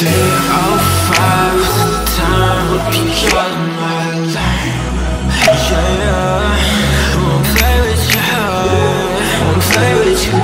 305 is the time You're my Yeah, yeah Won't play with your heart Won't play with your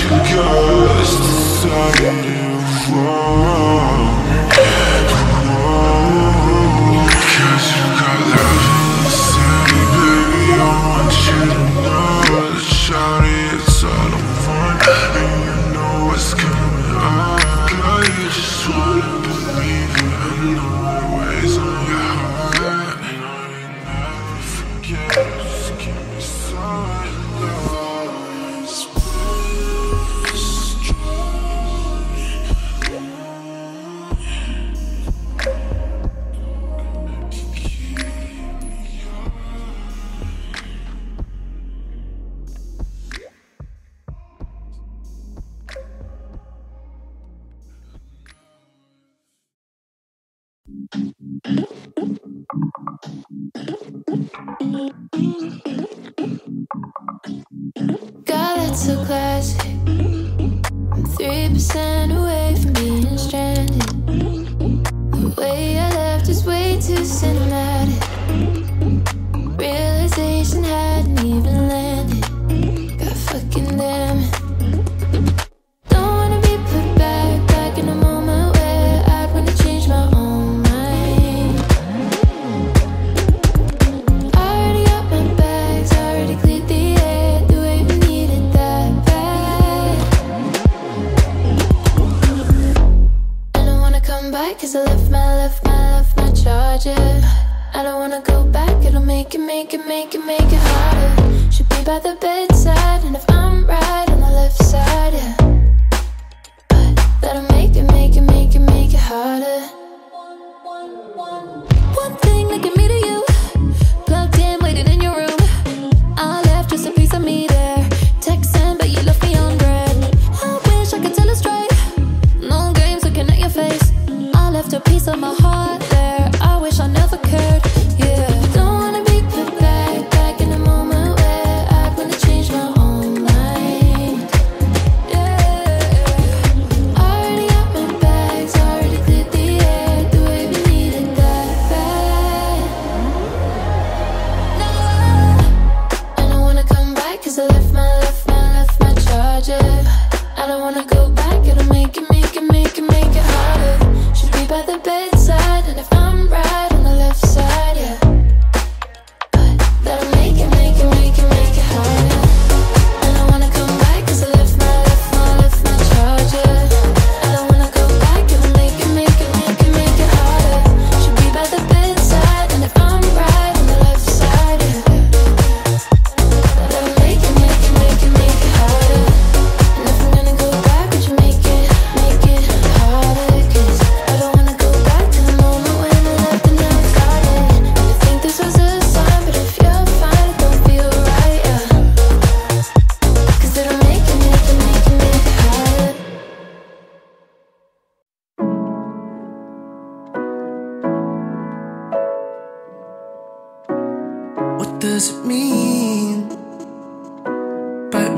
you got to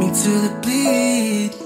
me till it bleed.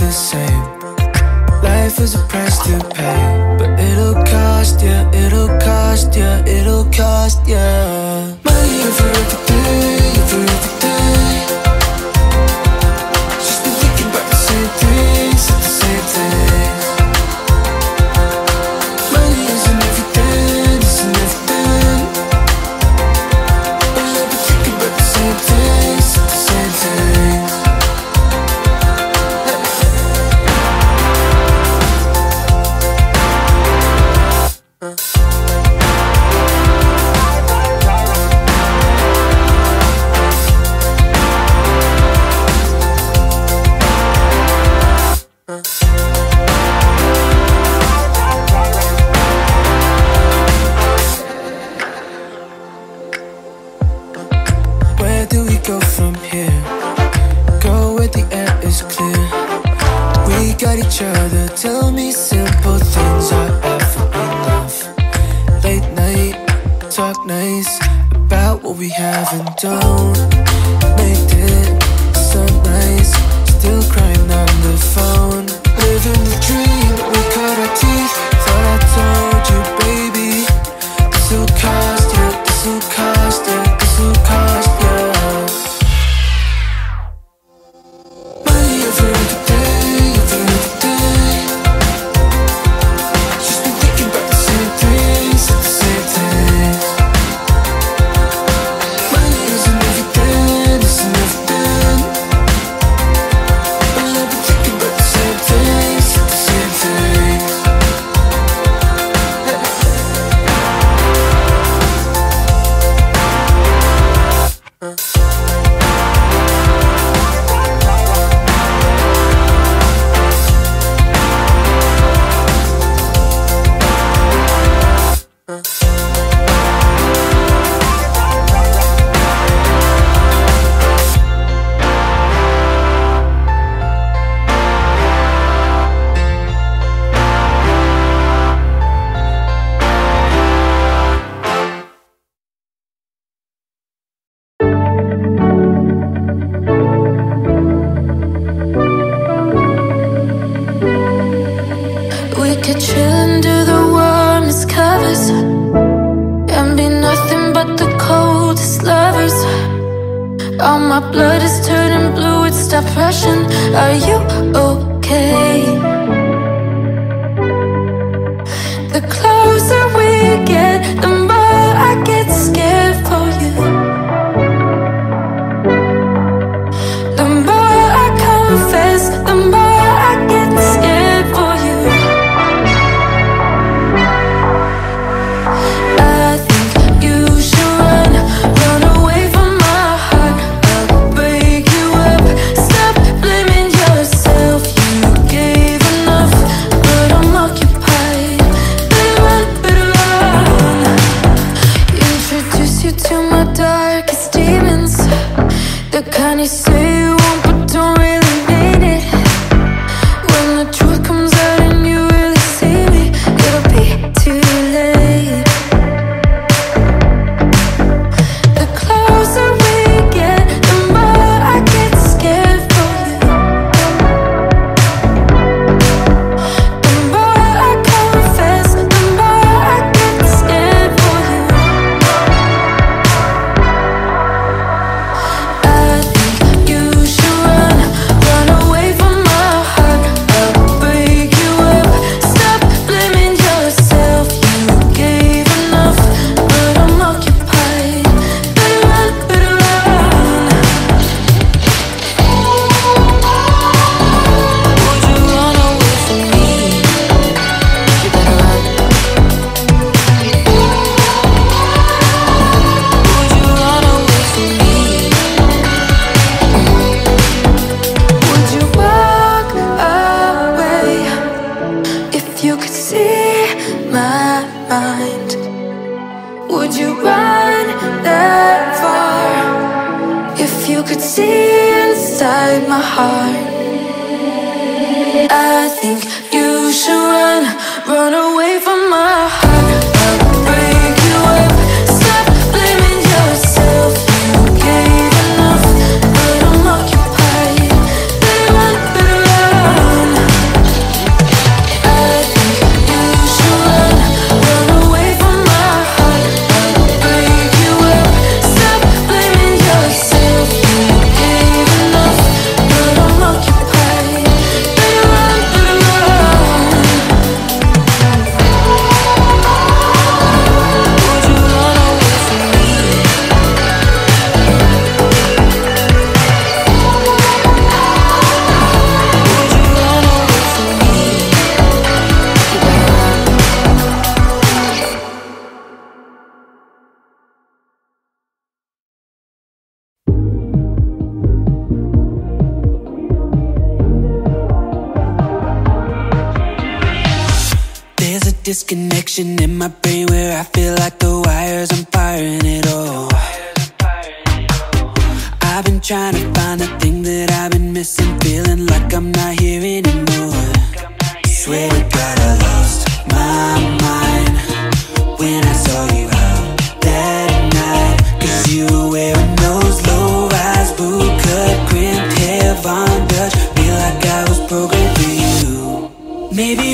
the same Life is a price to pay But it'll cost, ya, it'll cost, ya, it'll cost, ya. Money for everything, for everything what we haven't done. Made it sunrise, still crying on the phone, living the dream. heart. I There's a disconnection in my brain where I feel like the wires, I'm firing it all. I've been trying to find the thing that I've been missing, feeling like I'm not here anymore. Swear to God, I lost my mind when I saw you out that night. Cause you were wearing those low rise, boot cut, crimped hair, Von Dutch. Feel like I was programmed for you. Maybe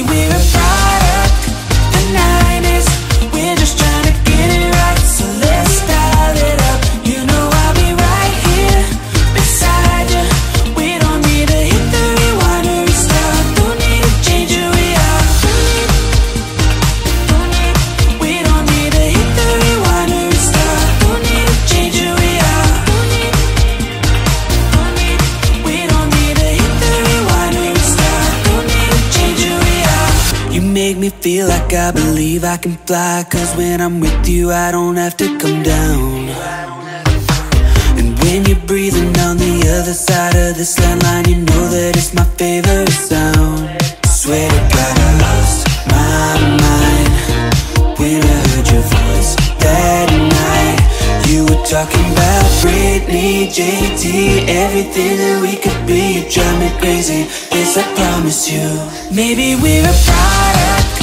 believe I can fly Cause when I'm with you I don't have to come down. And when you're breathing on the other side of this landline You know that it's my favorite sound. Swear to God I lost my mind When I heard your voice that night. You were talking about Britney, JT Everything that we could be. You drive me crazy Yes, I promise you. Maybe we're a product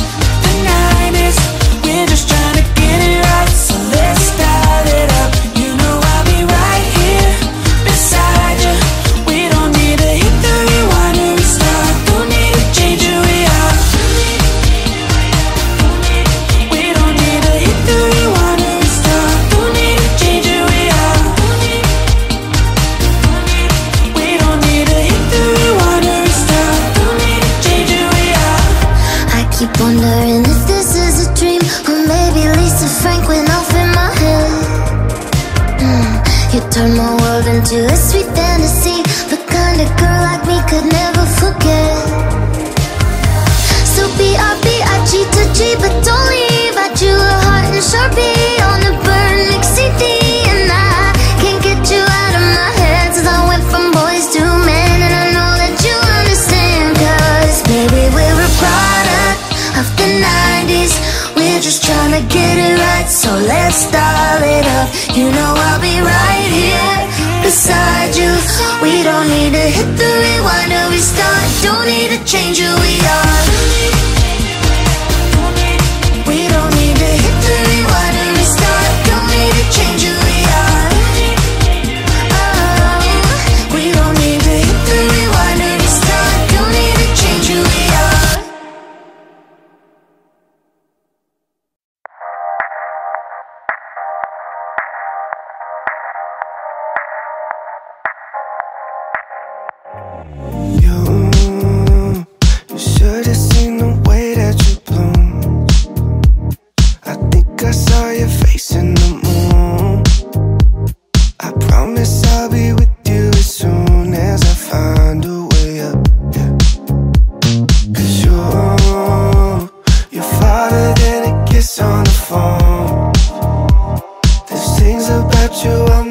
you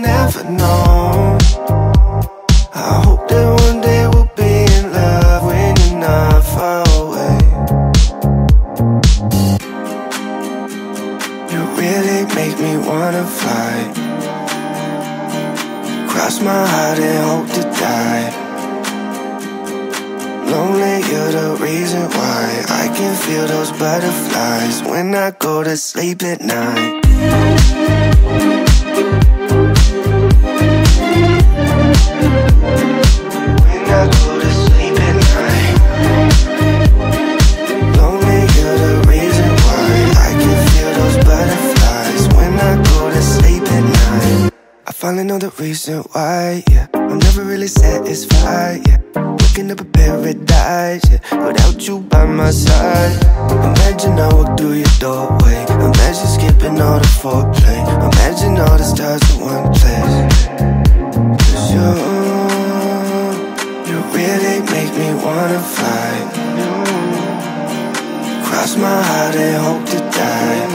Cross my heart and hope to die.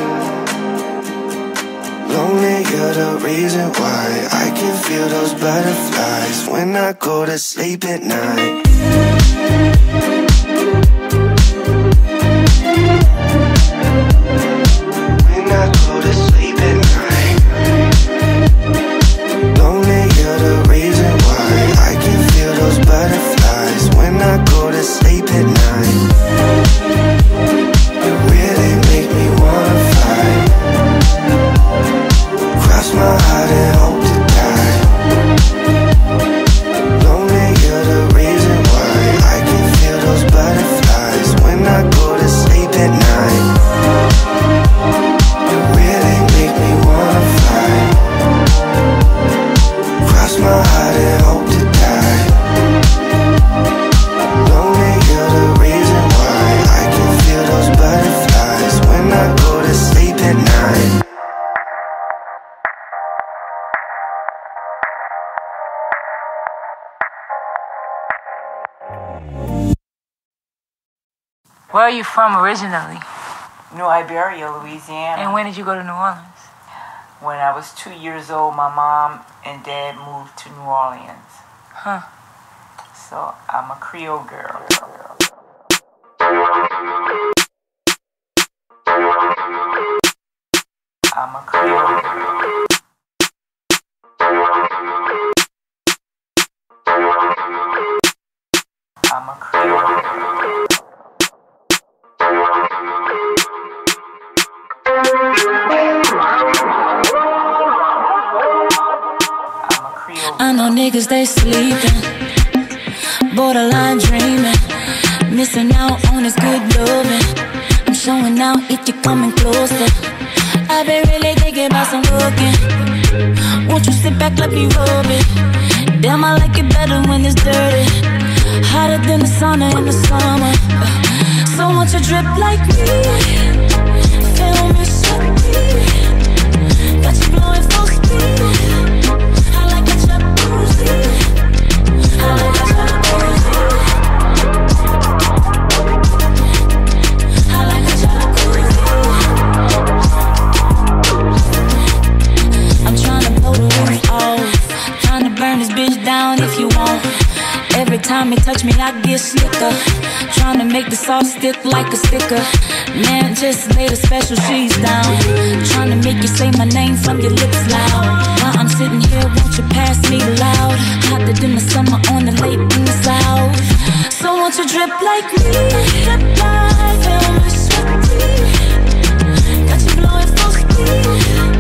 Lonely, you're the reason why I can feel those butterflies when I go to sleep at night. Where are you from originally? New Iberia, Louisiana. And when did you go to New Orleans? when I was two years old, my mom and dad moved to New Orleans. Huh. So I'm a Creole girl. I'm a Creole girl. Niggas they sleeping, borderline dreaming, missing out on this good loving. I'm showing out if you're coming closer. I've been really thinking about some looking. Won't you sit back, let me rub it? Damn, I like it better when it's dirty. Hotter than the sauna in the summer. So won't you drip like me? Feel me sweaty. Got you blowing full speed. Time you touch me, I get slicker. Tryna make the sauce stick like a sticker. Man, just lay the special sheets down. Tryna make you say my name from your lips loud. While I'm sitting here, won't you pass me loud? Hotter than the summer on the lake in the south. So won't you drip like me? Drip like me. Got you blowing full.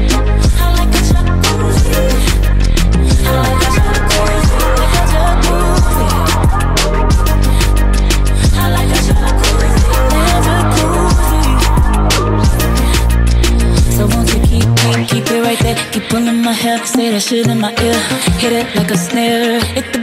Keep, pulling my hair, say that shit in my ear. Hit it like a snare.